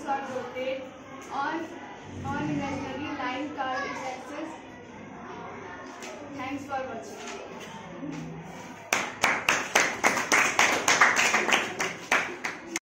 access और rotate और non imaginary line card axis thanks for watching